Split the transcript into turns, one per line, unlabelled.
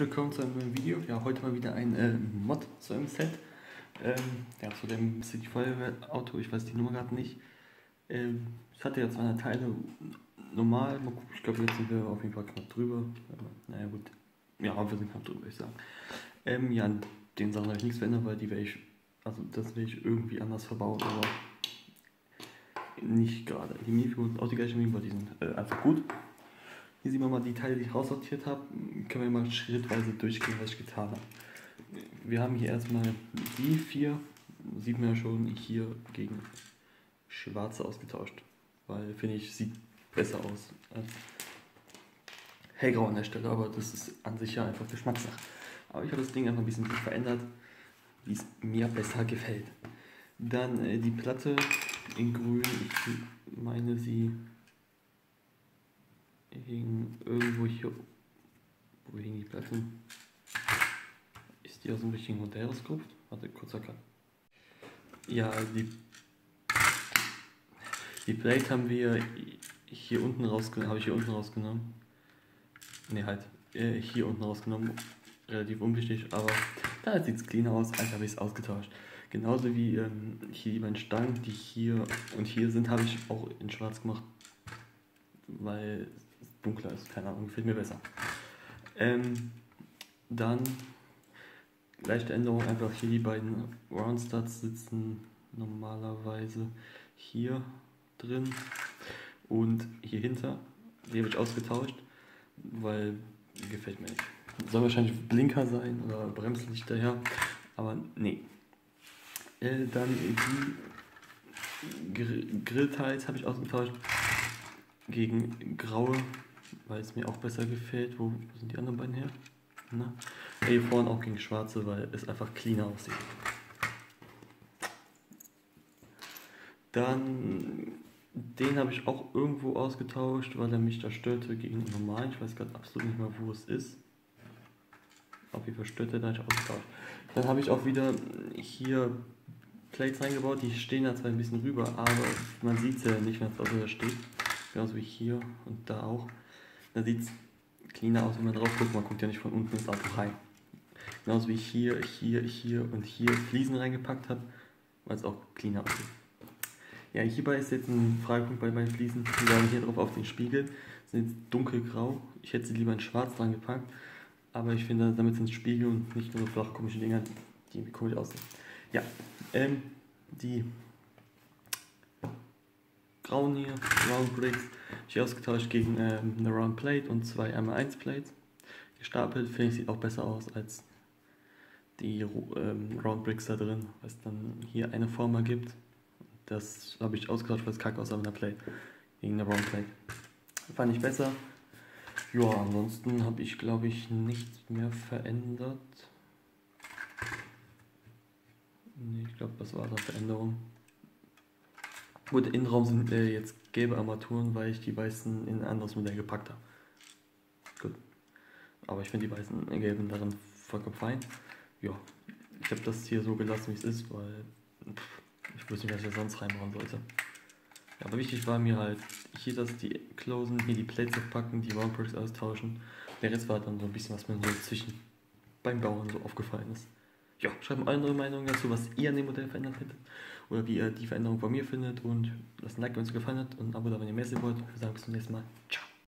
willkommen zu einem neuen Video. Ja, heute mal wieder ein äh, Mod zu einem Set. Ähm, ja, zu dem City Feuerwehr Auto, ich weiß die Nummer gerade nicht. Ähm, ich hatte jetzt meine Teile normal, ich glaube jetzt sind wir auf jeden Fall knapp drüber. Aber, naja gut, ja, wir sind knapp drüber, würde ich sagen. Ähm, ja, an den Sachen habe ich nichts verändert, weil die werde ich, also das will ich irgendwie anders verbauen, aber nicht gerade. Die Minifiguren sind auch die gleiche Mini, weil die sind äh, einfach gut. Hier sieht man mal die Teile, die ich raussortiert habe. Können wir mal schrittweise durchgehen, was ich getan habe. Wir haben hier erstmal die vier, sieht man ja schon, hier gegen schwarze ausgetauscht. Weil, finde ich, sieht besser aus als hellgrau an der Stelle, aber das ist an sich ja einfach Geschmackssache. Aber ich habe das Ding einfach ein bisschen verändert, wie es mir besser gefällt. Dann äh, die Platte in grün, ich meine sie hing irgendwo hier. Wo hing die Platten? Ist die aus dem richtigen Modell ausgerupft? Warte, kurzer Cut. Ja, die, die Plate haben wir hier unten rausgenommen. Habe ich hier unten rausgenommen. Ne, halt. Äh, hier unten rausgenommen. Relativ unwichtig, aber da sieht es cleaner aus, als habe ich es ausgetauscht. Genauso wie ähm, hier die beiden Stangen, die hier und hier sind, habe ich auch in schwarz gemacht, weil dunkler ist. Keine Ahnung, gefällt mir besser. Ähm, dann leichte Änderung, einfach hier die beiden Roundstuds sitzen normalerweise hier drin und hier hinter. Die habe ich ausgetauscht, weil gefällt mir nicht. Soll wahrscheinlich Blinker sein oder Bremslichter, ja, aber nee. Äh, dann die Gr Grillteils habe ich ausgetauscht gegen graue weil es mir auch besser gefällt. Wo, sind die anderen beiden her? Na? Hier vorne auch gegen schwarze, weil es einfach cleaner aussieht. Dann den habe ich auch irgendwo ausgetauscht, weil er mich da störte gegen den normalen. Ich weiß gerade absolut nicht mehr, wo es ist. Auf jeden Fall stört er, da ich ausgetauscht. Dann habe ich auch wieder hier Plates eingebaut, die stehen da zwar ein bisschen rüber, aber man sieht es ja nicht, wenn es da steht. Genauso wie hier und da auch. Da sieht es cleaner aus, wenn man drauf guckt. Man guckt ja nicht von unten ins Auto rein. Genauso wie ich hier, hier, hier und hier Fliesen reingepackt habe, weil es auch cleaner aussieht. Ja, hierbei ist jetzt ein Fragepunkt bei meinen Fliesen. Die sagen hier drauf auf den Spiegel. Sind jetzt dunkelgrau. Ich hätte sie lieber in schwarz dran gepackt. Aber ich finde, damit sind es Spiegel und nicht nur so flache komische Dinger, die komisch aussehen. Ja, ähm, die grauen hier, Round Bricks, ich ausgetauscht gegen ähm, eine Round Plate und zwei M1 Plates. Gestapelt, finde ich, sieht auch besser aus als die ähm, Round Bricks da drin, weil es dann hier eine Form ergibt. Das habe ich ausgetauscht, weil es kacke aus einer Plate gegen eine Round Plate. Fand ich besser. Ja, ansonsten habe ich glaube ich nichts mehr verändert. Nee, ich glaube, das war eine Veränderung. Gut, Innenraum sind äh, jetzt gelbe Armaturen, weil ich die weißen in ein anderes Modell gepackt habe. Gut. Aber ich finde die weißen gelben darin vollkommen fein. Ja, ich habe das hier so gelassen, wie es ist, weil pff, ich wusste nicht, was ich sonst reinbauen sollte. Ja, aber wichtig war mir halt, hier das die closen, hier die Plates aufpacken, die Roundbricks austauschen. Der Rest war dann so ein bisschen, was mir so zwischen beim Bauen so aufgefallen ist. Ja, schreibt mal eure Meinung dazu, was ihr an dem Modell verändert hättet oder wie ihr die Veränderung bei mir findet und lasst ein Like, wenn es euch gefallen hat und ein Abo da, wenn ihr mehr sehen wollt. Wir sagen bis zum nächsten Mal. Ciao.